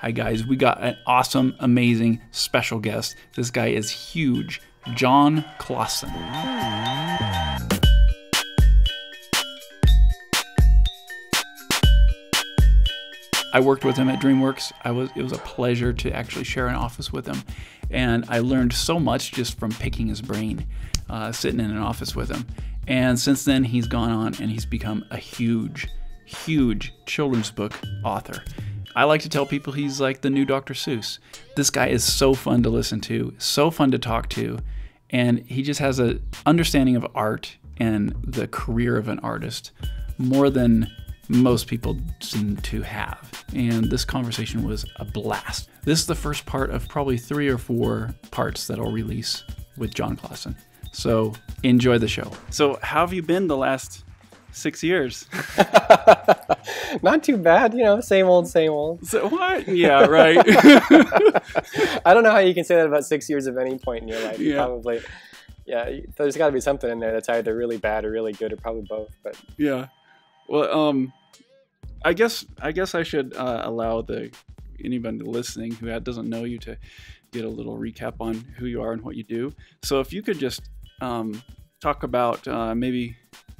Hi, guys. We got an awesome, amazing special guest. This guy is huge. Jon Klassen. I worked with him at DreamWorks. I was it was a pleasure to actually share an office with him, and I learned so much just from picking his brain, uh, sitting in an office with him. And since then, he's gone on and he's become a huge, huge children's book author. I like to tell people he's like the new Dr. Seuss. This guy is so fun to listen to, so fun to talk to, and he just has a understanding of art and the career of an artist more than most people seem to have. And this conversation was a blast. This is the first part of probably three or four parts that I'll release with Jon Klassen. So enjoy the show. So, how have you been the last six years? Not too bad, you know, same old, same old. So, what? Yeah, right. I don't know how you can say that about six years of any point in your life. Yeah. Probably, yeah. There's got to be something in there that's either really bad or really good, or probably both. But yeah. Well, um, I guess I guess I should uh, allow the anybody listening who doesn't know you to get a little recap on who you are and what you do. So if you could just um, talk about uh, maybe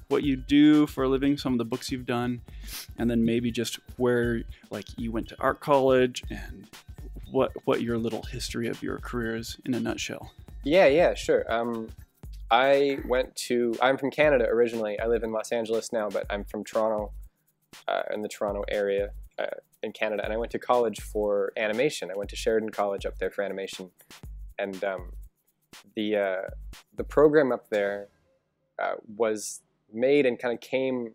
what you do for a living, some of the books you've done, and then maybe just where like you went to art college and what what your little history of your career is in a nutshell. yeah, yeah, sure. Um, I went to. I'm from Canada originally. I live in Los Angeles now, but I'm from Toronto, uh, in the Toronto area uh, in Canada, and I went to college for animation. I went to Sheridan College up there for animation, and um, the uh, the program up there uh, was made and kind of came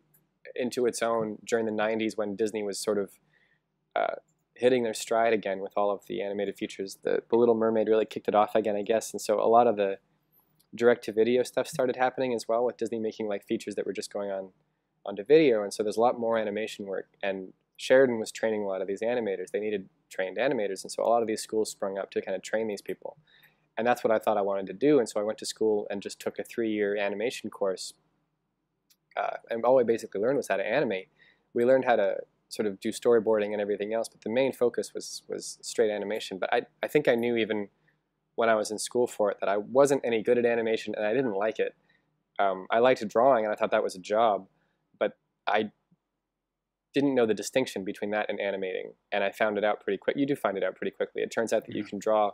into its own during the 90s when Disney was sort of uh, hitting their stride again with all of the animated features. The, the Little Mermaid really kicked it off again, I guess, and so a lot of the direct to video stuff started happening as well with Disney making like features that were just going on onto video, and so there's a lot more animation work. And Sheridan was training a lot of these animators. They needed trained animators, and so a lot of these schools sprung up to kind of train these people. And that's what I thought I wanted to do, and so I went to school and just took a three-year animation course. Uh, and all I basically learned was how to animate. We learned how to sort of do storyboarding and everything else, but the main focus was was straight animation. But I I think I knew even when I was in school for it that I wasn't any good at animation and I didn't like it. Um, I liked drawing and I thought that was a job, but I didn't know the distinction between that and animating. And I found it out pretty quick. You do find it out pretty quickly. It turns out that you can draw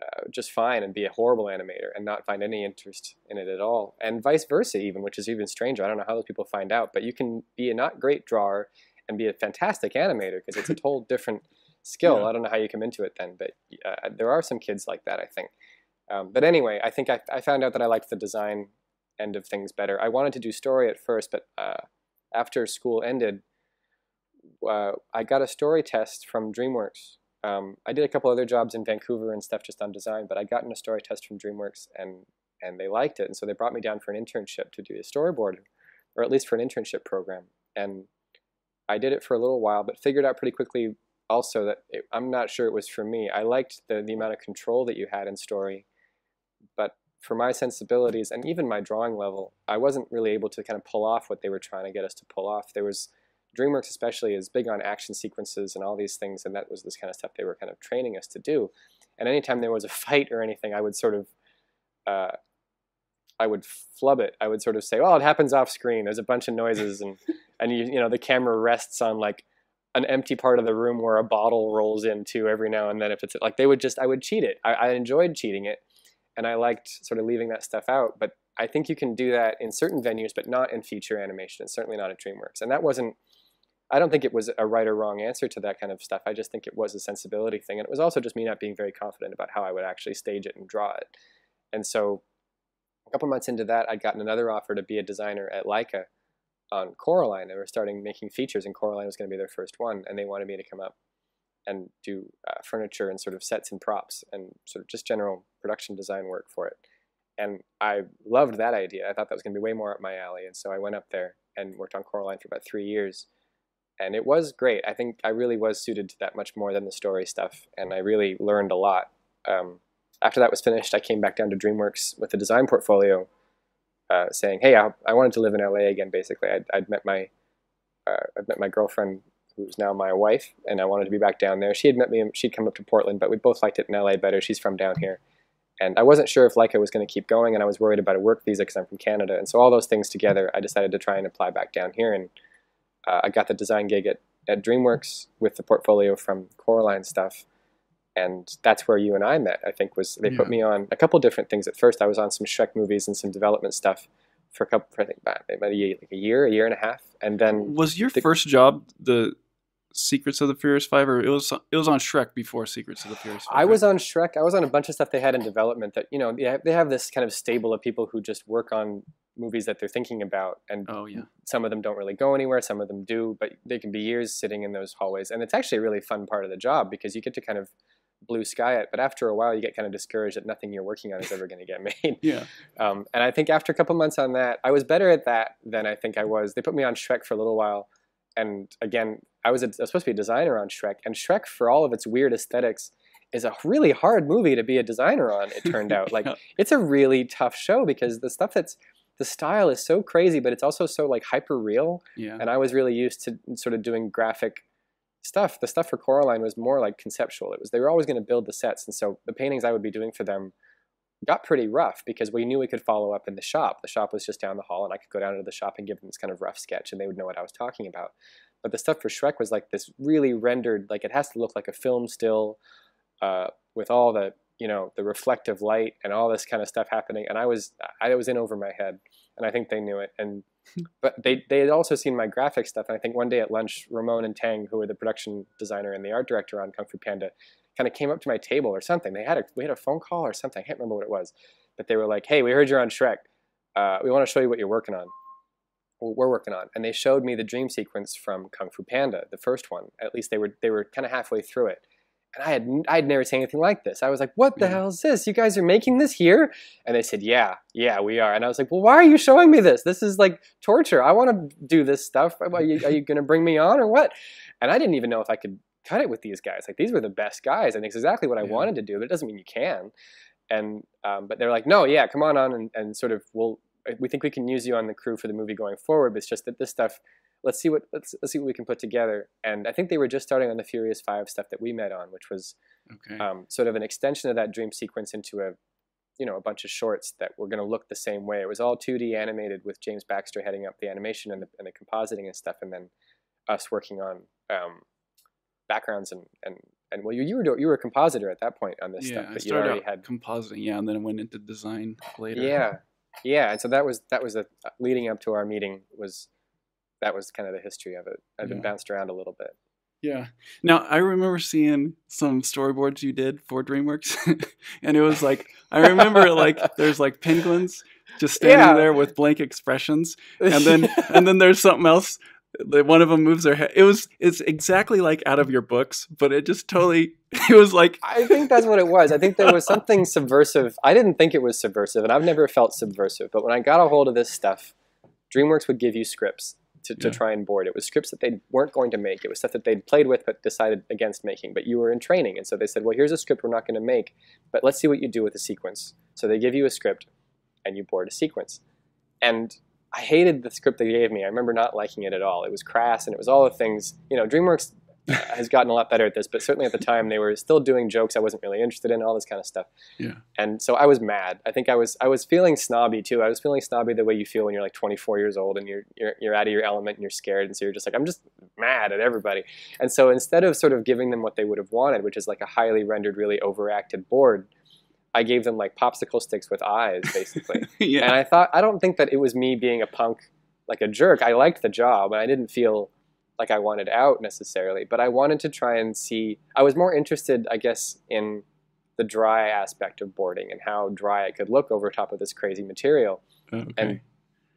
uh, just fine and be a horrible animator and not find any interest in it at all, and vice versa, even, which is even stranger. I don't know how those people find out, but you can be a not great drawer and be a fantastic animator because it's a whole different skill. Yeah. I don't know how you come into it then, but uh, there are some kids like that, I think. Um, but anyway, I think I, I found out that I liked the design end of things better. I wanted to do story at first, but uh, after school ended, uh, I got a story test from DreamWorks. Um, I did a couple other jobs in Vancouver and stuff just on design, but I got in a story test from DreamWorks and and they liked it, and so they brought me down for an internship to do a storyboard, or at least for an internship program. And I did it for a little while, but figured out pretty quickly also that it, I'm not sure it was for me. I liked the the amount of control that you had in story, but for my sensibilities and even my drawing level, I wasn't really able to kind of pull off what they were trying to get us to pull off. There was DreamWorks especially is big on action sequences and all these things, and that was this kind of stuff they were kind of training us to do. And anytime there was a fight or anything, I would sort of, uh, I would flub it. I would sort of say, "Oh, it happens off screen. There's a bunch of noises, and and you you know the camera rests on like an empty part of the room where a bottle rolls into every now and then. If it's like they would just, I would cheat it. I, I enjoyed cheating it, and I liked sort of leaving that stuff out. But I think you can do that in certain venues, but not in feature animation. and certainly not at DreamWorks. And that wasn't. I don't think it was a right or wrong answer to that kind of stuff. I just think it was a sensibility thing, and it was also just me not being very confident about how I would actually stage it and draw it. And so, a couple months into that, I'd gotten another offer to be a designer at Laika on Coraline. They were starting making features, and Coraline was going to be their first one, and they wanted me to come up and do uh, furniture and sort of sets and props and sort of just general production design work for it. And I loved that idea. I thought that was going to be way more up my alley, and so I went up there and worked on Coraline for about three years. And it was great. I think I really was suited to that much more than the story stuff, and I really learned a lot. Um, after that was finished, I came back down to DreamWorks with a design portfolio, uh, saying, "Hey, I, I wanted to live in LA again." Basically, I'd, I'd met my uh, I'd met my girlfriend, who's now my wife, and I wanted to be back down there. She had met me; she'd come up to Portland, but we both liked it in LA better. She's from down here. And I wasn't sure if Laika was going to keep going, and I was worried about a work visa because I'm from Canada. And so all those things together, I decided to try and apply back down here. And uh, I got the design gig at, at DreamWorks with the portfolio from Coraline stuff. And that's where you and I met, I think, was they Yeah. put me on a couple different things. At first, I was on some Shrek movies and some development stuff for a couple, for I think, about, about a, year, like a year, a year and a half. And then Was your the- first job the Secrets of the Furious Five, or it was it was on Shrek before Secrets of the Furious Five? I was on Shrek. I was on a bunch of stuff they had in development that, you know, they have, they have this kind of stable of people who just work on movies that they're thinking about. And Oh yeah. some of them don't really go anywhere, some of them do, but they can be years sitting in those hallways. And it's actually a really fun part of the job because you get to kind of blue sky it. But after a while, you get kind of discouraged that nothing you're working on is ever going to get made. Yeah. Um, and I think after a couple months on that, I was better at that than I think I was. They put me on Shrek for a little while. And again, I was, a, I was supposed to be a designer on Shrek. And Shrek, for all of its weird aesthetics, is a really hard movie to be a designer on, it turned out. Like, Yeah. it's a really tough show because the stuff that's, the style is so crazy, but it's also so like hyper real. Yeah. And I was really used to sort of doing graphic stuff. The stuff for Coraline was more like conceptual. It was, they were always going to build the sets. And so the paintings I would be doing for them got pretty rough because we knew we could follow up in the shop. The shop was just down the hall, and I could go down to the shop and give them this kind of rough sketch, and they would know what I was talking about. But the stuff for Shrek was like this really rendered, like it has to look like a film still, uh, with all the you know the reflective light and all this kind of stuff happening. And I was I was in over my head, and I think they knew it. And but they they had also seen my graphic stuff, and I think one day at lunch, Raymond and Tang, who were the production designer and the art director on Kung Fu Panda, kind of came up to my table or something. They had a we had a phone call or something. I can't remember what it was, but they were like, "Hey, we heard you're on Shrek. Uh, we want to show you what you're working on." We're working on, and they showed me the dream sequence from Kung Fu Panda, the first one. At least they were they were kind of halfway through it, and I had I had never seen anything like this. I was like, "What the Yeah. hell is this? You guys are making this here?" And they said, "Yeah, yeah, we are." And I was like, "Well, why are you showing me this? This is like torture. I want to do this stuff. Are you, are you going to bring me on or what?" And I didn't even know if I could cut it with these guys. Like these were the best guys, and it's exactly what I Yeah. wanted to do. But it doesn't mean you can. And um, but they're like, "No, yeah, come on on, and, and sort of we'll we think we can use you on the crew for the movie going forward. But it's just that this stuff." Let's see what let's, let's see what we can put together. And I think they were just starting on the Furious Five stuff that we met on, which was Okay. um, sort of an extension of that dream sequence into a you know a bunch of shorts that were going to look the same way. It was all 2D animated with James Baxter heading up the animation and the, and the compositing and stuff, and then us working on um, backgrounds and and and well, you you were you were a compositor at that point on this yeah, stuff, I but you started already out had compositing, yeah, and then I went into design later. yeah yeah, and so that was that was a leading up to our meeting was that was kind of the history of it. I've been bounced around a little bit. Yeah. Now I remember seeing some storyboards you did for DreamWorks, and it was like I remember like there's like penguins just standing Yeah. there with blank expressions, and then and then there's something else. One of them moves their head. It was it's exactly like out of your books, but it just totally. It was like I think that's what it was. I think there was something subversive. I didn't think it was subversive, and I've never felt subversive. But when I got a hold of this stuff, DreamWorks would give you scripts to, to Yeah. try and board. It was scripts that they weren't going to make. It was stuff that they'd played with but decided against making. But you were in training, and so they said, "Well, here's a script we're not going to make, but let's see what you do with the sequence." So they give you a script, and you board a sequence. And I hated the script they gave me. I remember not liking it at all. It was crass, and it was all the things. You know, DreamWorks has gotten a lot better at this, but certainly at the time they were still doing jokes I wasn't really interested in, all this kind of stuff. Yeah. And so I was mad. I think I was I was feeling snobby too. I was feeling snobby the way you feel when you're like 24 years old and you're you're, you're out of your element and you're scared, and so you're just like I'm just mad at everybody. And so instead of sort of giving them what they would have wanted, which is like a highly rendered, really overacted board, I gave them like popsicle sticks with eyes, basically. And I thought I don't think that it was me being a punk like a jerk. I liked the job and I didn't feel like I wanted out necessarily, but I wanted to try and see I was more interested, I guess, in the dry aspect of boarding and how dry it could look over top of this crazy material. Oh, okay. and-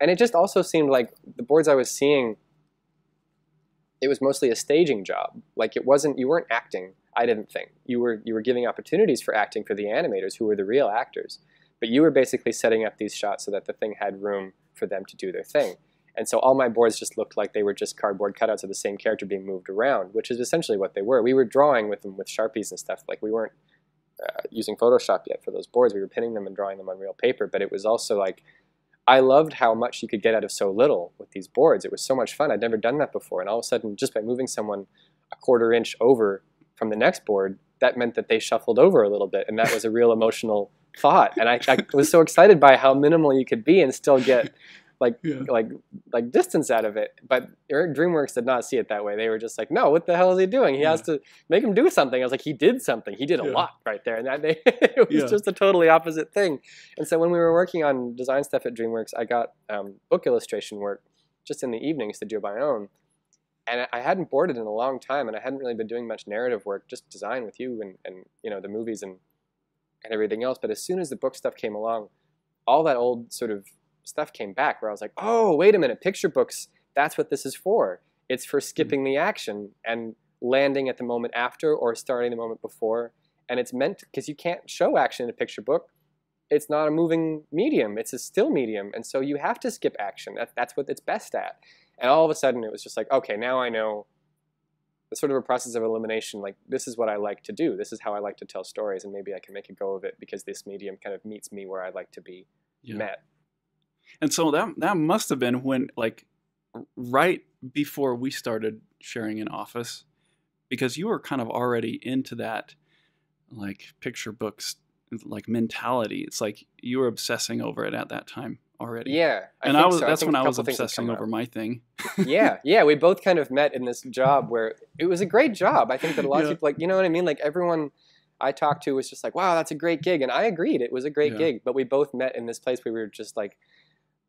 And it just also seemed like the boards I was seeing it was mostly a staging job. Like it wasn't you weren't acting, I didn't think. You were you were giving opportunities for acting for the animators who were the real actors. But you were basically setting up these shots so that the thing had room for them to do their thing. And so all my boards just looked like they were just cardboard cutouts of the same character being moved around, which is essentially what they were. We were drawing with them with sharpies and stuff. Like we weren't uh, using Photoshop yet for those boards. We were pinning them and drawing them on real paper. But it was also like I loved how much you could get out of so little with these boards. It was so much fun. I'd never done that before. And all of a sudden, just by moving someone a quarter inch over from the next board, that meant that they shuffled over a little bit. And that was a real emotional thought. And I, I was so excited by how minimal you could be and still get like Yeah. like like distance out of it. But DreamWorks did not see it that way. They were just like, no, what the hell is he doing? He has to make him do something. I was like, he did something. He did a Yeah. lot right there, and that they, it was Yeah. just a totally opposite thing. And so when we were working on design stuff at DreamWorks, I got um, book illustration work just in the evenings to do my own. And I- hadn't boarded in a long time, and I hadn't really been doing much narrative work, just design with you and, and you know the movies and and everything else. But as soon as the book stuff came along, all that old sort of stuff came back where I was like, oh, wait a minute, picture books, that's what this is for. It's for skipping mm. the action and landing at the moment after or starting the moment before. And it's meant because you can't show action in a picture book. It's not a moving medium, it's a still medium. And so you have to skip action. That, that's what it's best at. And all of a sudden it was just like, okay, now I know the sort of a process of elimination. Like, this is what I like to do. This is how I like to tell stories. And maybe I can make a go of it because this medium kind of meets me where I like to be Yeah. met. And so that that must have been when like right before we started sharing an office because you were kind of already into that like picture books like mentality. It's like you were obsessing over it at that time already. Yeah, and think I was so. that's think when I was couple things have obsessing over up. my thing. yeah, yeah, we both kind of met in this job where it was a great job. I think that a lot Yeah. of people like, you know what I mean? Like everyone I talked to was just like, "Wow, that's a great gig," and I agreed, it was a great Yeah. gig. But we both met in this place where we were just like,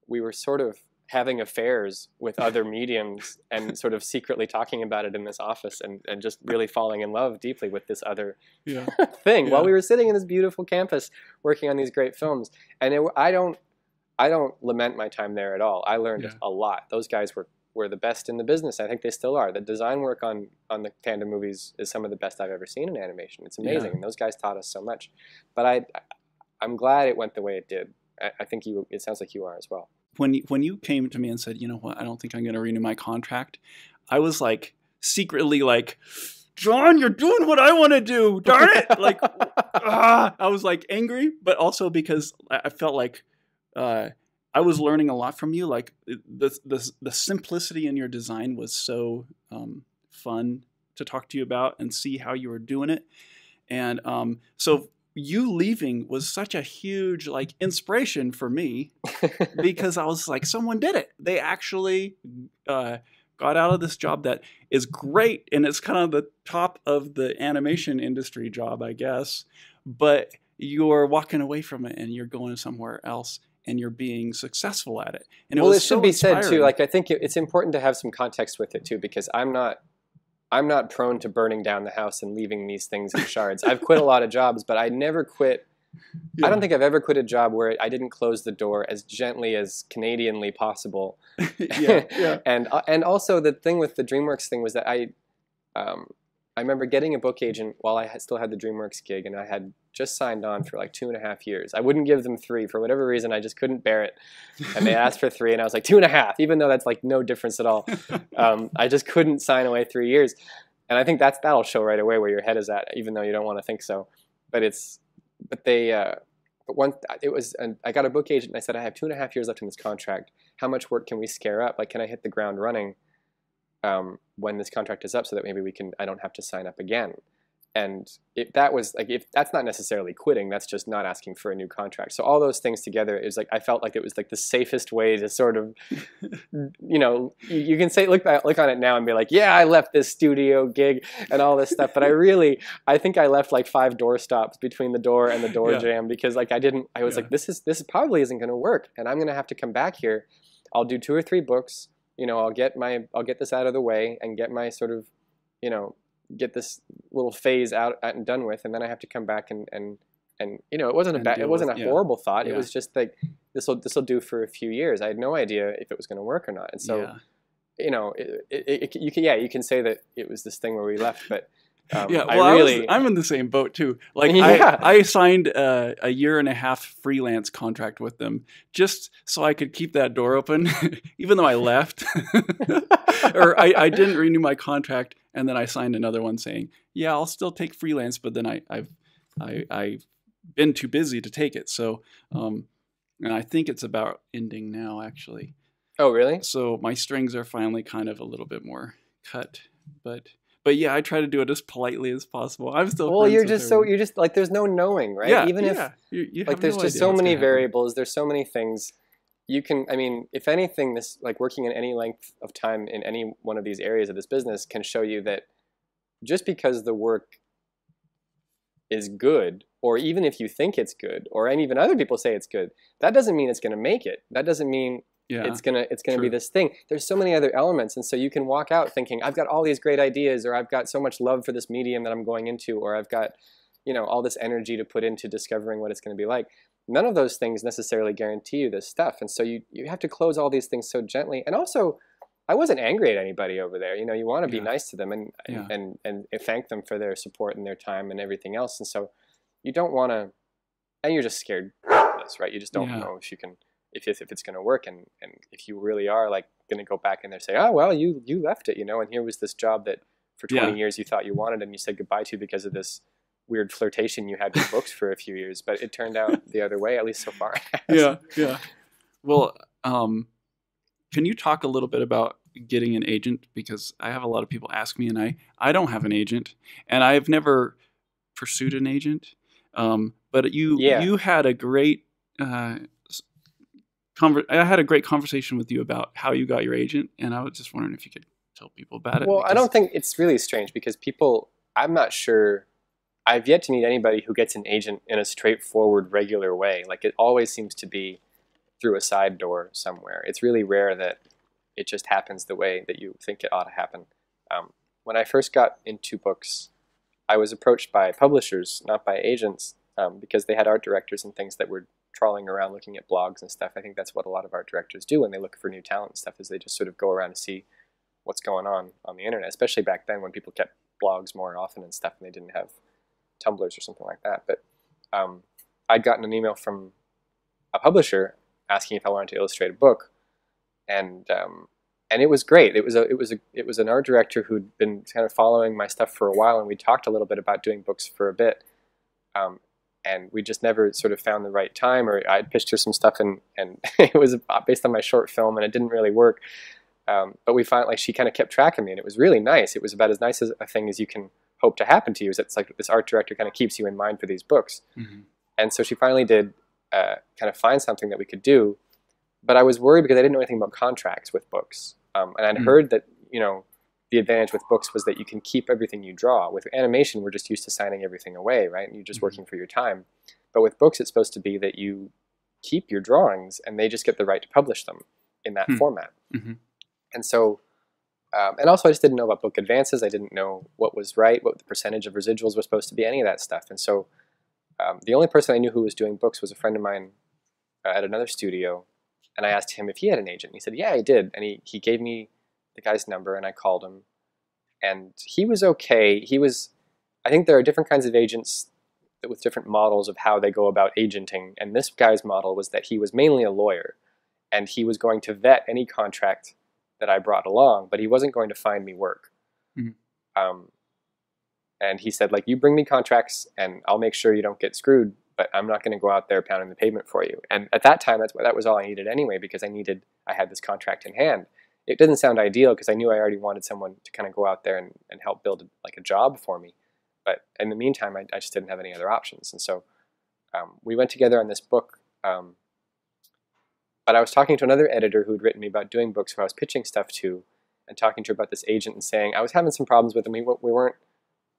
we were sort of having affairs with other mediums and sort of secretly talking about it in this office and, and just really falling in love deeply with this other Yeah. thing while we were sitting in this beautiful campus working on these great films. And it, I don't, I don't lament my time there at all. I learned Yeah. a lot. Those guys were were the best in the business. I think they still are. The design work on on the Panda movies is some of the best I've ever seen in animation. It's amazing, Yeah. and those guys taught us so much. But I, I'm glad it went the way it did. I, I think you. It sounds like you are as well. when you, when you came to me and said, you know what, I don't think I'm going to renew my contract, I was like secretly like, Jon, you're doing what I want to do. Darn it! Like, ah, I was like angry, but also because I felt like uh, I was learning a lot from you. Like the the the simplicity in your design was so um, fun to talk to you about and see how you were doing it. And um, so you leaving was such a huge like inspiration for me because I was like, someone did it. They actually uh, got out of this job that is great, and it's kind of the top of the animation industry job, I guess. But you're walking away from it, and you're going somewhere else, and you're being successful at it. And it well, it should so be said too. Like I think it's important to have some context with it too, because I'm not, I'm not prone to burning down the house and leaving these things in shards. I've quit a lot of jobs, but I never quit. I don't think I've ever quit a job where I didn't close the door as gently as Canadianly possible. yeah, yeah, and uh, and also the thing with the DreamWorks thing was that I, um, I remember getting a book agent while I had, still had the DreamWorks gig, and I had just signed on for like two and a half years. I wouldn't give them three for whatever reason. I just couldn't bear it, and they asked for three, and I was like two and a half, even though that's like no difference at all. Um, I just couldn't sign away three years, and I think that's that'll show right away where your head is at, even though you don't want to think so. But it's, but they. Uh, but one, it was, and I got a book agent and I said, I have two and a half years left in this contract. How much work can we scare up? Like, can I hit the ground running um, when this contract is up so that maybe we can, I don't have to sign up again? And if that was like, if that's not necessarily quitting, that's just not asking for a new contract. So all those things together is like, I felt like it was like the safest way to sort of, you know, you, you can say, look, back, look on it now and be like, yeah, I left this studio gig and all this stuff. But I really, I think I left like five door stops between the door and the door Yeah. jam because like I didn't, I was Yeah. like, this is, this probably isn't going to work. And I'm going to have to come back here. I'll do two or three books. You know, I'll get my, I'll get this out of the way and get my sort of, you know, get this little phase out out and done with, and then I have to come back and and and you know, it wasn't a bad, it wasn't with- a yeah. horrible thought. It was just like this will this will do for a few years. I had no idea if it was going to work or not, and so yeah. you know, it, it, it, you can yeah, you can say that it was this thing where we left, but um, yeah, I well, I really was, I'm in the same boat too. Like, Yeah. I, I signed uh, a year and a half freelance contract with them just so I could keep that door open, even though I left, or I, I didn't renew my contract, and then I signed another one saying, "Yeah, I'll still take freelance," but then I, I've I, I've been too busy to take it. So, um, and I think it's about ending now, actually. Oh, really? So my strings are finally kind of a little bit more cut, but but yeah, I try to do it as politely as possible. I'm still Well, you're just so you're just like there's no knowing, right? yeah, Even if. You, you like there's no just so many variables there's so many things you can i mean if anything this like working in any length of time in any one of these areas of this business can show you that just because the work is good or even if you think it's good or and even other people say it's good that doesn't mean it's going to make it that doesn't mean Yeah, it's gonna it's gonna be this thing. There's so many other elements, and so you can walk out thinking I've got all these great ideas, or I've got so much love for this medium that I'm going into, or I've got you know all this energy to put into discovering what it's going to be like. None of those things necessarily guarantee you this stuff, and so you you have to close all these things so gently. And also, I wasn't angry at anybody over there. You know, you want to be Yeah. nice to them and, Yeah. and and and thank them for their support and their time and everything else. And so you don't want to, and you're just scared, shitless, right? You just don't Yeah. know if you can if if, if it's going to work and and if you really are like going to go back in there and say oh well you you left it you know and here was this job that for 20 Yeah. years you thought you wanted and you said goodbye to because of this weird flirtation you had with books for a few years but it turned out the other way at least so far yeah, yeah. Well, um, can you talk a little bit about getting an agent? Because I have a lot of people ask me, and I I don't have an agent, and I've never pursued an agent. Um, but you Yeah. you had a great uh, conver- I had a great conversation with you about how you got your agent, and I was just wondering if you could tell people about it. well i don't think it's really strange because people i'm not sure i've yet to meet anybody who gets an agent in a straightforward regular way. Like it always seems to be through a side door somewhere. It's really rare that it just happens the way that you think it ought to happen. Um, when i first got into books i was approached by publishers not by agents um, because they had art directors and things that were trawling around looking at blogs and stuff. I think that's what a lot of art directors do when they look for new talent and stuff is they just sort of go around to see what's going on on the internet, especially back then when people kept blogs more often and stuff, and they didn't have Tumblrs or something like that. But um, I'd gotten an email from a publisher asking if I wanted to illustrate a book, and um, and it was great. It was a it was a it was an art director who'd been kind of following my stuff for a while, and we talked a little bit about doing books for a bit. Um, and we just never sort of found the right time, or I'd pitched her some stuff, and and it was based on my short film, and it didn't really work. Um, but we found like she kind of kept track of me, and it was really nice. It was about as nice as a thing as you can hope to happen to you. Is that it's like this art director kind of keeps you in mind for these books. Mhm. And so she finally did uh, kind of find something that we could do. But I was worried because I didn't know anything about contracts with books, um, and I'd Mm. heard that you know the advantage with books was that you can keep everything you draw. With animation, we're just used to signing everything away, right? And you're just Mhm. working for your time. But with books, it's supposed to be that you keep your drawings, and they just get the right to publish them in that Hmm. format. Mhm. And so, um, and also I just didn't know about book advances. I didn't know what was right, what the percentage of residuals was supposed to be, any of that stuff. And so, um, the only person I knew who was doing books was a friend of mine uh, at another studio. And I asked him if he had an agent. And He said, "Yeah, he did." And he he gave me the guy's number, and I called him. And he was okay. He was. I think there are different kinds of agents with different models of how they go about agenting. And this guy's model was that he was mainly a lawyer, and he was going to vet any contract that I brought along, but he wasn't going to find me work. Mhm. Um, and he said, like, you bring me contracts, and I'll make sure you don't get screwed. But I'm not going to go out there pounding the pavement for you. And at that time, that's what that was all I needed anyway, because I needed I had this contract in hand. It didn't sound ideal because I knew I already wanted someone to kind of go out there and, and help build like a job for me. But in the meantime, I, I just didn't have any other options. And so um, we went together on this book. Um, but I was talking to another editor who had written me about doing books who I was pitching stuff to, and talking to her about this agent and saying I was having some problems with him. We, we weren't.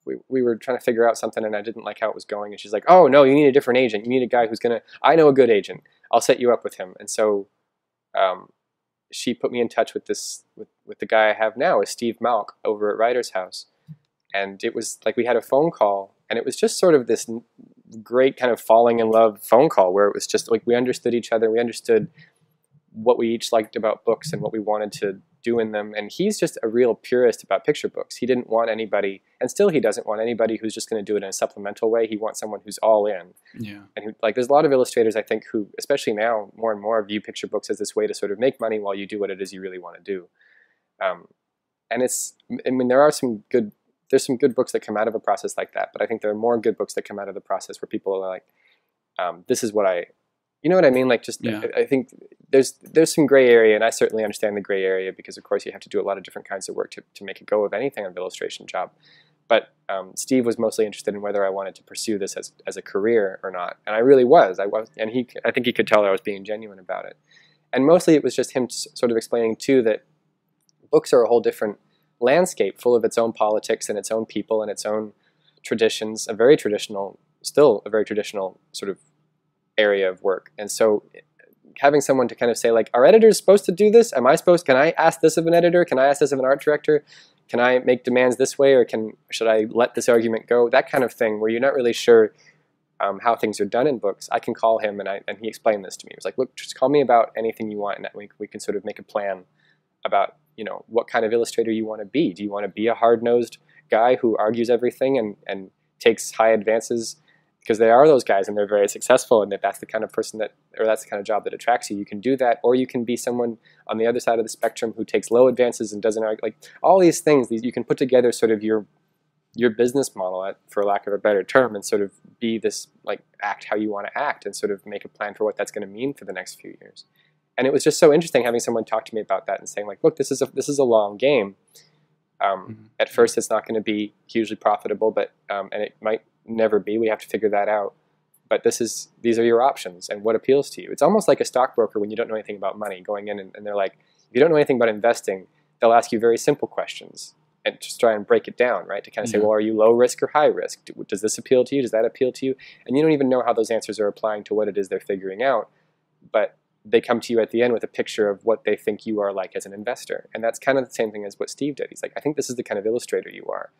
We, we were trying to figure out something and I didn't like how it was going. And she's like, "Oh no, you need a different agent. You need a guy who's gonna. I know a good agent. I'll set you up with him." And so, um, she put me in touch with this with, with the guy I have now, is Steve Malk over at Writer's House. And it was like we had a phone call, and it was just sort of this great kind of falling in love phone call where it was just like we understood each other, we understood what we each liked about books and what we wanted to do in them. And he's just a real purist about picture books. He didn't want anybody, and still he doesn't want anybody who's just going to do it in a supplemental way. He wants someone who's all in Yeah. and who, like there's a lot of illustrators I think who, especially now, more and more view picture books as this way to sort of make money while you do what it is you really want to do. Um, and it's, I mean, there are some good, there's some good books that come out of a process like that, but I think there are more good books that come out of the process where people are like, um, this is what I, you know what I mean? Like just Yeah. I, I think there's there's some gray area, and I certainly understand the gray area because of course you have to do a lot of different kinds of work to, to make a go of anything on the illustration job. But um, Steve was mostly interested in whether I wanted to pursue this as, as a career or not, and I really was. I was, and he I think he could tell I was being genuine about it. And mostly it was just him sort of explaining too that books are a whole different landscape, full of its own politics and its own people and its own traditions. A very traditional, still a very traditional sort of area of work. And so having someone to kind of say like, are editors supposed to do this? Am I supposed? Can I ask this of an editor? Can I ask this of an art director? Can I make demands this way, or can should I let this argument go? That kind of thing, where you're not really sure um, how things are done in books. I can call him, and I and he explained this to me. He was like, look, just call me about anything you want, and we we can sort of make a plan about you know what kind of illustrator you want to be. Do you want to be a hard nosed guy who argues everything and and takes high advances? Because they are those guys and they're very successful, and that that's the kind of person that, or that's the kind of job that attracts you. You can do that, or you can be someone on the other side of the spectrum who takes low advances and doesn't argue. Like all these things, these, you can put together sort of your your business model, at, for lack of a better term, and sort of be this like act how you want to act, and sort of make a plan for what that's going to mean for the next few years. And it was just so interesting having someone talk to me about that and saying like, look, this is a this is a long game. Um, Mhm. At first, it's not going to be hugely profitable, but um, and it might never be. We have to figure that out. But this is these are your options and what appeals to you. It's almost like a stockbroker when you don't know anything about money, going in and, and they're like, if you don't know anything about investing, they'll ask you very simple questions and just try and break it down, right? To kind of say, Yeah. well, are you low risk or high risk? Does this appeal to you? Does that appeal to you? And you don't even know how those answers are applying to what it is they're figuring out, but they come to you at the end with a picture of what they think you are like as an investor. And that's kind of the same thing as what Steve did. He's like, I think this is the kind of illustrator you are.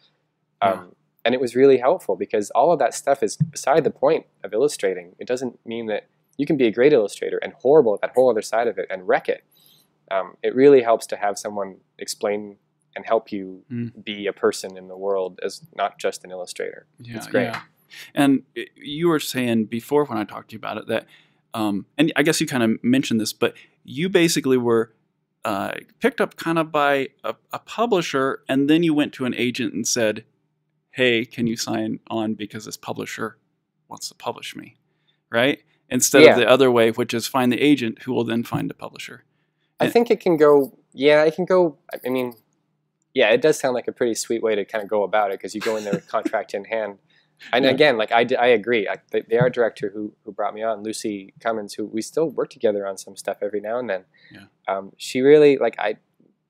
Um, and it was really helpful because all of that stuff is beside the point of illustrating. It doesn't mean that you can be a great illustrator and horrible at that whole other side of it and wreck it. Um, it really helps to have someone explain and help you Mm. be a person in the world as not just an illustrator. Yeah, It's great. Yeah. And you were saying before when I talked to you about it that, um, and I guess you kind of mentioned this, but you basically were uh, picked up kind of by a, a publisher, and then you went to an agent and said, "Hey, can you sign on because this publisher wants to publish me?" Right? Instead Yeah. of the other way, which is find the agent who will then find the publisher. I think it can go. Yeah, it can go. I mean, yeah, it does sound like a pretty sweet way to kind of go about it because you go in there with contract in hand. And Yeah. again, like I, agree. I, the, the art director who who brought me on, Lucy Cummins, who we still work together on some stuff every now and then. Yeah. Um, she really like I.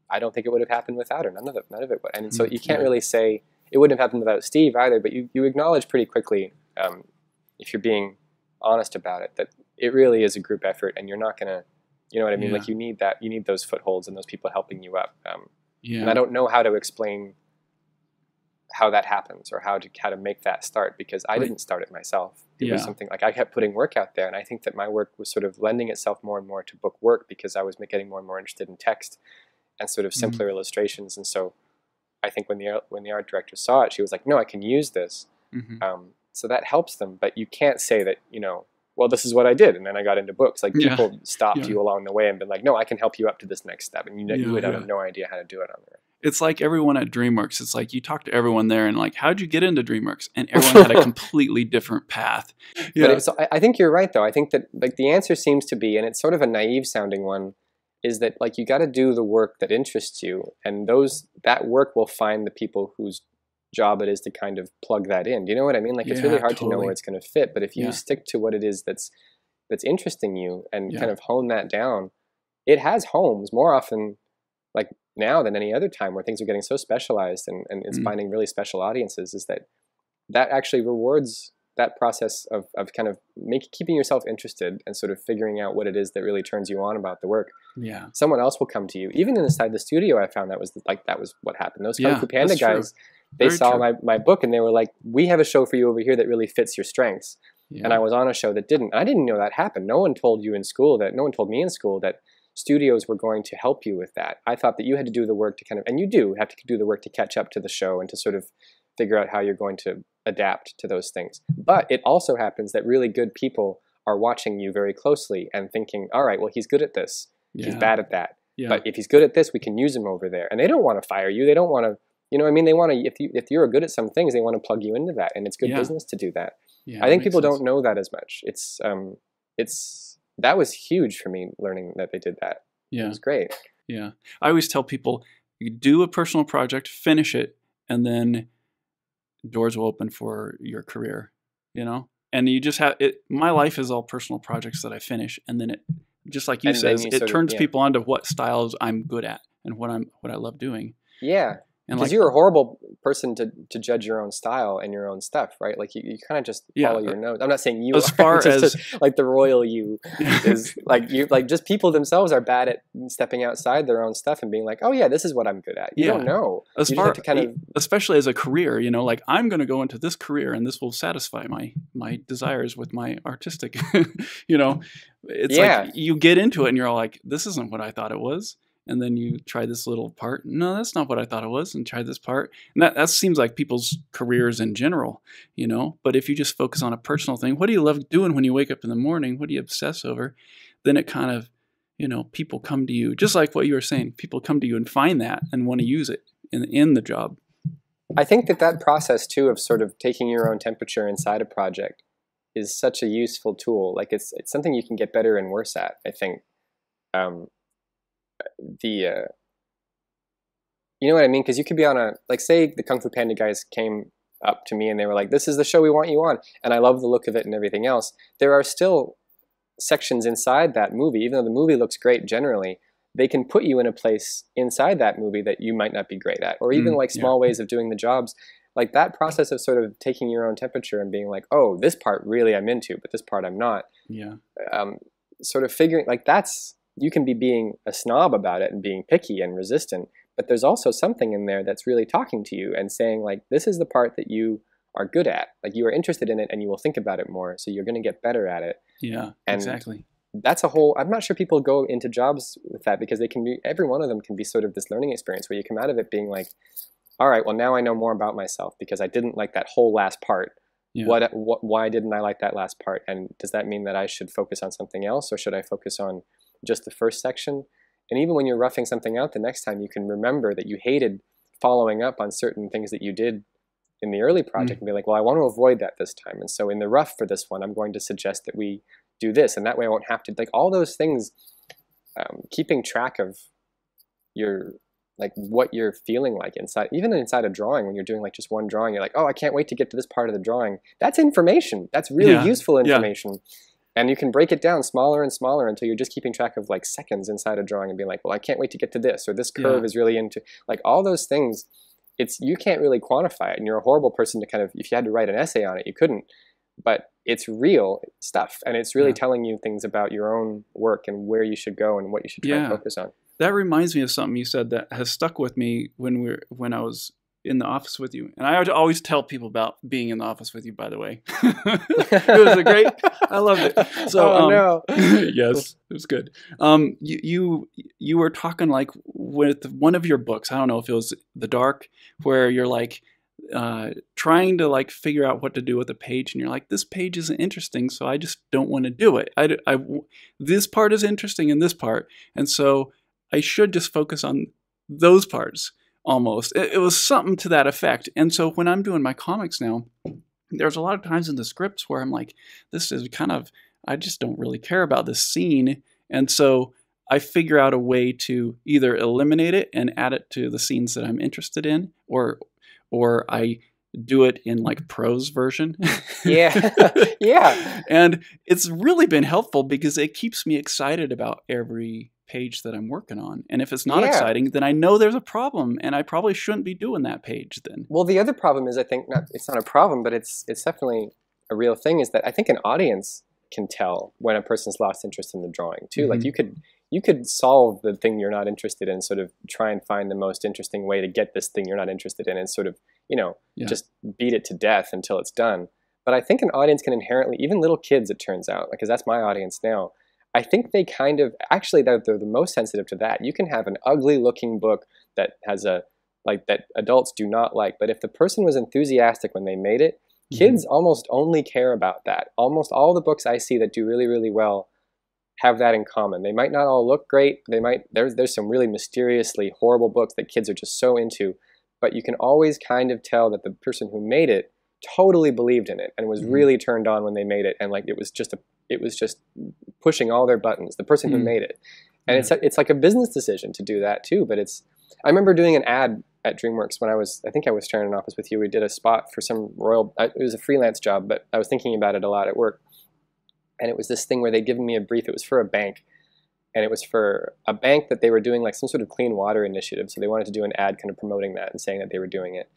I don't think it would have happened without her. None of it. None of it would. And so Mm, you can't yeah. really say it wouldn't have happened without Steve either. But you you acknowledge pretty quickly, um, if you're being honest about it, that it really is a group effort, and you're not gonna. You know what I mean? Yeah. Like you need that. You need those footholds and those people helping you up. Um, Yeah. and I don't know how to explain how that happens or how to how to make that start because I Right. didn't start it myself. It was something like I kept putting work out there, and I think that my work was sort of lending itself more and more to book work because I was getting more and more interested in text and sort of Mhm. simpler illustrations. And so, I think when the art- when the art director saw it, she was like, "No, I can use this." Mhm. Um, so that helps them, but you can't say that you know. Well, this is what I did, and then I got into books. Like Yeah. people stopped Yeah. you along the way and been like, "No, I can help you up to this next step," and you, know, Yeah, you would yeah. have no idea how to do it on there. it's like everyone at DreamWorks. It's like you talk to everyone there and like, how'd you get into DreamWorks? And everyone had a completely different path. But it, so I, I think you're right, though. I think that like the answer seems to be, and it's sort of a naive sounding one, is that like you got to do the work that interests you, and those that work will find the people whose job it is to kind of plug that in. Do you know what I mean? Like it's really Yeah, hard to know where it's going to fit, but if you Yeah. stick to what it is that's that's interesting you and Yeah. kind of hone that down, it has homes more often like now than any other time where things are getting so specialized and, and it's Mm. finding really special audiences is that that actually rewards that process of, of kind of make, keeping yourself interested and sort of figuring out what it is that really turns you on about the work. Yeah. Someone else will come to you. Even inside the studio, I found that was like that was what happened. Those Kung Fu Panda that's true. guys, they Very saw true. my, my book and they were like, "We have a show for you over here that really fits your strengths." yeah. and I was on a show that didn't. I didn't know that happened. No one told you in school that. No one told me in school that studios were going to help you with that. I thought that you had to do the work to kind of, and you do have to do the work to catch up to the show and to sort of figure out how you're going to adapt to those things. But it also happens that really good people are watching you very closely and thinking, all right, well, he's good at this. yeah. He's bad at that. Yeah. But if he's good at this, we can use him over there. And they don't want to fire you. They don't want to, you know, I mean, they want to. If you if you're good at some things, they want to plug you into that, and it's good Yeah. business to do that. Yeah, I think people sense. don't know that as much. It's um, it's that was huge for me learning that they did that. Yeah, It was great. Yeah. I always tell people you do a personal project, finish it, and then doors will open for your career, you know? And you just have it. My life is all personal projects that I finish, and then it, just like you And says, you it sort of- turns yeah. people onto what styles I'm good at and what I'm what I love doing. Yeah, And because like, you're a horrible person to, to judge your own style and your own stuff, right? Like you, you kind of just Yeah, follow uh, your nose. I'm not saying you as are, far as- like the royal you is like you like just people themselves are bad at stepping outside their own stuff and being like, oh yeah, this is what I'm good at. You don't know. as you far to kind of especially as a career, you know, like I'm going to go into this career and this will satisfy my my desires with my artistic, you know, it's Yeah. like you get into it and you're all like, this isn't what I thought it was. And then you try this little part. No, that's not what I thought it was. And try this part. And that, that seems like people's careers in general, you know. But if you just focus on a personal thing, what do you love doing when you wake up in the morning? What do you obsess over? Then it kind of, you know, people come to you, just like what you were saying. People come to you and find that and want to use it in, in the job. I think that that process too of sort of taking your own temperature inside a project is such a useful tool. Like it's it's something you can get better and worse at. I think. Um, the uh, you know what I mean? Because you could be on a like say the Kung Fu Panda guys came up to me and they were like, "This is the show we want you on," and I love the look of it and everything else. There are still sections inside that movie, even though the movie looks great generally. They can put you in a place inside that movie that you might not be great at, or even Mm, like yeah. small ways of doing the jobs. Like that process of sort of taking your own temperature and being like, "Oh, this part really I'm into, but this part I'm not." Yeah. um, sort of figuring like that's you can be being a snob about it and being picky and resistant but there's also something in there that's really talking to you and saying like this is the part that you are good at like you are interested in it and you will think about it more so you're going to get better at it Yeah. And- exactly. that's a whole i'm not sure people go into jobs with that because they can be every one of them can be sort of this learning experience where you come out of it being like all right well now i know more about myself because i didn't like that whole last part Yeah. what, what why didn't i like that last part and does that mean that i should focus on something else or should i focus on just the first section. And even when you're roughing something out the next time you can remember that you hated following up on certain things that you did in the early project and be like well i want to avoid that this time. And so in the rough for this one i'm going to suggest that we do this and that way i won't have to like all those things um, keeping track of your like what you're feeling like inside even inside a drawing when you're doing like just one drawing you're like oh i can't wait to get to this part of the drawing. That's information. That's really Yeah, useful yeah. And you can break it down smaller and smaller until you're just keeping track of like seconds inside a drawing and being like well i can't wait to get to this or this curve Yeah. is really into like all those things it's you can't really quantify it and you're a horrible person to kind of if you had to write an essay on it you couldn't but it's real stuff and it's really Yeah. telling you things about your own work and where you should go and what you should try Yeah. and focus on That reminds me of something you said that has stuck with me when we when I was in the office with you. And I always tell people about being in the office with you. By the way, it was a great. I loved it. So oh um, no yes, it was good. Um, you you you were talking like with one of your books. I don't know if it was The Dark, where you're like uh, trying to like figure out what to do with a page, and you're like, this page isn't interesting, so I just don't want to do it. I, I this part is interesting in this part, and so I should just focus on those parts almost. It, it was something to that effect. And so when I'm doing my comics now, there's a lot of times in the scripts where I'm like, this is kind of, I just don't really care about this scene. And so I figure out a way to either eliminate it and add it to the scenes that I'm interested in, or, or I do it in like prose version. yeah yeah and it's really been helpful because it keeps me excited about every page that I'm working on. And if it's not Yeah. exciting, then I know there's a problem and I probably shouldn't be doing that page then. Well, the other problem is, I think not, it's not a problem, but it's it's definitely a real thing. Is that I think an audience can tell when a person's lost interest in the drawing too. Like Mhm. you could you could solve the thing you're not interested in, sort of try and find the most interesting way to get this thing you're not interested in, and sort of you know Yeah. just beat it to death until it's done. But I think an audience can inherently, even little kids, it turns out, because that's my audience now. I think they kind of actually they're, they're the most sensitive to that. You can have an ugly looking book that has a like that adults do not like, but if the person was enthusiastic when they made it, Mm-hmm. kids almost only care about that. Almost all the books I see that do really really well have that in common. They might not all look great. They might there's there's some really mysteriously horrible books that kids are just so into, but you can always kind of tell that the person who made it totally believed in it and was Mhm. really turned on when they made it and like it was just a it was just pushing all their buttons. The person who Mm. made it, and Yeah. it's it's like a business decision to do that too. But it's I remember doing an ad at DreamWorks when I was I think I was sharing an office with you. We did a spot for some royal. It was a freelance job, but I was thinking about it a lot at work. And it was this thing where they'd given me a brief. It was for a bank, and it was for a bank that they were doing like some sort of clean water initiative. So they wanted to do an ad kind of promoting that and saying that they were doing it.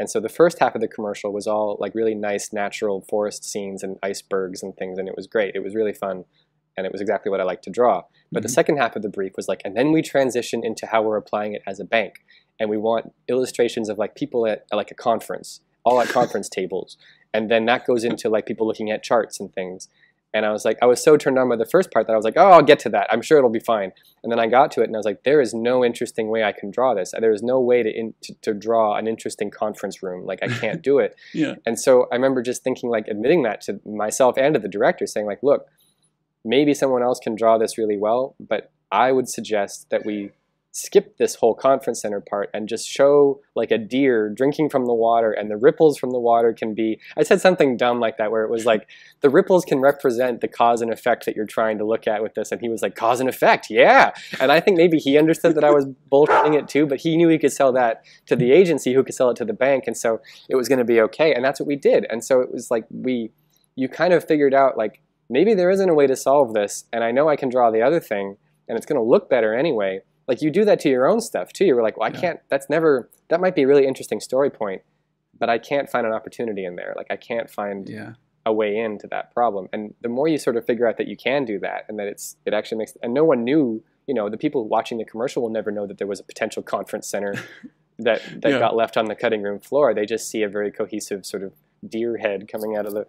And so the first half of the commercial was all like really nice natural forest scenes and icebergs and things, and it was great. It was really fun, and it was exactly what I like to draw. But the Mhm. second half of the brief was like, and then we transition into how we're applying it as a bank, and we want illustrations of like people at, at like a conference, all at conference tables, and then that goes into like people looking at charts and things. And I was like, I was so turned on by the first part that I was like, oh, I'll get to that. I'm sure it'll be fine. And then I got to it and I was like, there is no interesting way I can draw this. There is no way to, in, to, to draw an interesting conference room. Like I can't do it. Yeah. And so I remember just thinking, like, admitting that to myself and to the director, saying, like, look, maybe someone else can draw this really well, but I would suggest that we skip this whole conference center part and just show like a deer drinking from the water and the ripples from the water can be i said something dumb like that where it was like the ripples can represent the cause and effect that you're trying to look at with this. And he was like cause and effect yeah. And i think maybe he understood that i was bullshitting it too but he knew he could sell that to the agency who could sell it to the bank. And so it was going to be okay. And that's what we did. And so it was like we you kind of figured out like maybe there isn't a way to solve this. And i know i can draw the other thing and it's going to look better anyway like you do that to your own stuff too you were like well i Yeah. can't that's never that might be a really interesting story point but i can't find an opportunity in there like i can't find Yeah. a way into that problem and the more you sort of figure out that you can do that and that it's it actually makes and no one knew you know the people watching the commercial will never know that there was a potential conference center that that Yeah. got left on the cutting room floor they just see a very cohesive sort of deer head coming out of the,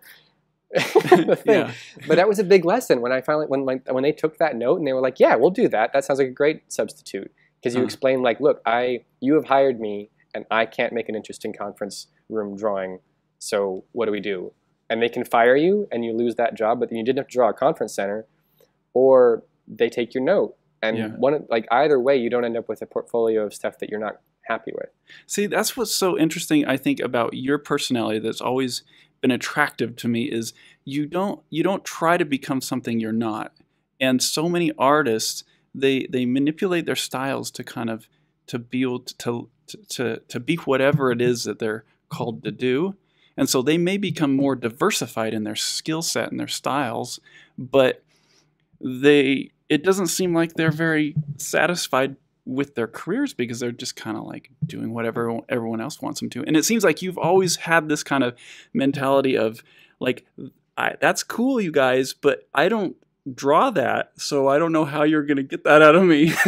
the thing Yeah. but that was a big lesson when I finally when like when they took that note and they were like, "Yeah, we'll do that. That sounds like a great substitute." Because you Huh. explained like, "Look, I you have hired me and I can't make an interesting conference room drawing. So what do we do?" And they can fire you and you lose that job, but then you didn't have to draw a conference center, or they take your note. And Yeah. one like either way, you don't end up with a portfolio of stuff that you're not happy with. See, that's what's so interesting, I think, about your personality that's always been attractive to me is you don't you don't try to become something you're not. And so many artists, they they manipulate their styles to kind of to be able to to to, to be whatever it is that they're called to do. And so they may become more diversified in their skill set and their styles, but they it doesn't seem like they're very satisfied with their careers because they're just kind of like doing whatever everyone else wants them to. And it seems like you've always had this kind of mentality of like, I, that's cool, you guys, but I don't draw that, so I don't know how you're going to get that out of me.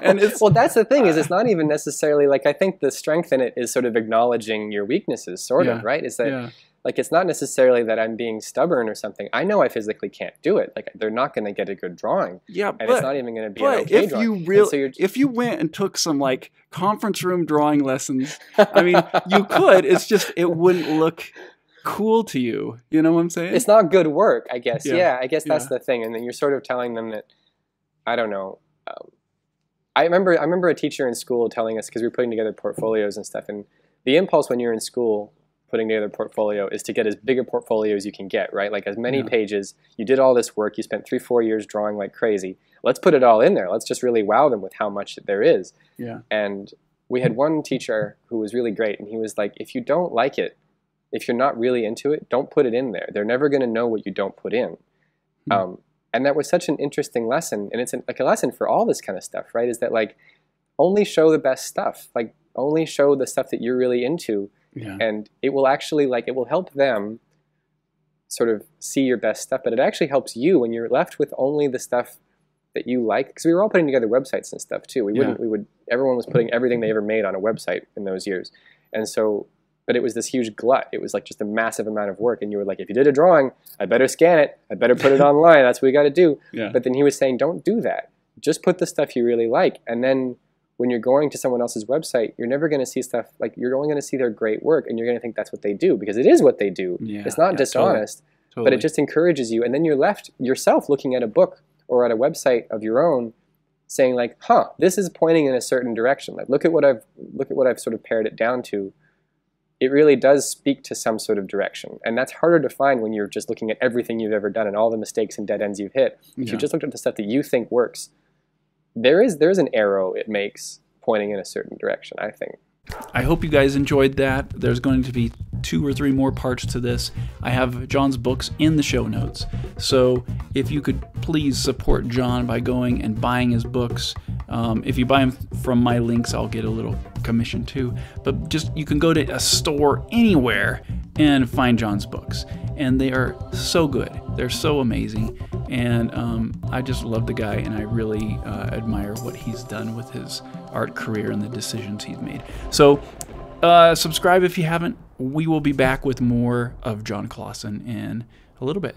and it's well, that's the thing is it's not even necessarily like I think the strength in it is sort of acknowledging your weaknesses, sort Yeah. of, right? Is that yeah, like it's not necessarily that I'm being stubborn or something. I know I physically can't do it. Like they're not going to get a good drawing, yeah, and but it's not even going to be an but okay if drawing. you really, so if you went and took some like conference room drawing lessons, I mean, you could. It's just it wouldn't look cool to you. You know what I'm saying? it's not good work, I guess. Yeah. Yeah, I guess that's Yeah. the thing. And then you're sort of telling them that I don't know. Um, I remember I remember a teacher in school telling us because we were putting together portfolios and stuff, and the impulse when you're in school putting together a portfolio is to get as big a portfolio as you can get, right? Like as many Yeah. pages. You did all this work. You spent three, four years drawing like crazy. Let's put it all in there. Let's just really wow them with how much there is. yeah, And we had one teacher who was really great, and he was like, if you don't like it, if you're not really into it, don't put it in there. They're never going to know what you don't put in. Hmm. Um, and that was such an interesting lesson, and it's an, like a lesson for all this kind of stuff, right? Is that like only show the best stuff, like only show the stuff that you're really into, yeah, and it will actually like it will help them sort of see your best stuff, but it actually helps you when you're left with only the stuff that you like because we were all putting together websites and stuff too. We Yeah. wouldn't we would everyone was putting everything they ever made on a website in those years. And so but it was this huge glut. It was like just a massive amount of work and you were like if you did a drawing, I better scan it. I better put it online. That's what we got to do. yeah. But then he was saying don't do that. Just put the stuff you really like and then when you're going to someone else's website, you're never going to see stuff like you're only going to see their great work and you're going to think that's what they do because it is what they do. Yeah, it's not yeah, totally, dishonest but it just encourages you and then you're left yourself looking at a book or at a website of your own saying like huh this is pointing in a certain direction like look at what i've look at what i've sort of pared it down to it really does speak to some sort of direction. And that's harder to find when you're just looking at everything you've ever done and all the mistakes and dead ends you've hit. If Yeah. you just looked at the stuff that you think works, there is there's an arrow it makes pointing in a certain direction, I think. I hope you guys enjoyed that. There's going to be two or three more parts to this. I have Jon's books in the show notes. So if you could please support Jon by going and buying his books. Um, if you buy them from my links, I'll get a little commission too. But just you can go to a store anywhere and find Jon's books. And they are so good. They're so amazing. And um, I just love the guy and I really uh, admire what he's done with his art career and the decisions he's made. So uh, subscribe if you haven't. We will be back with more of Jon Klassen in a little bit.